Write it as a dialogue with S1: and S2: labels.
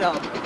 S1: Bueno.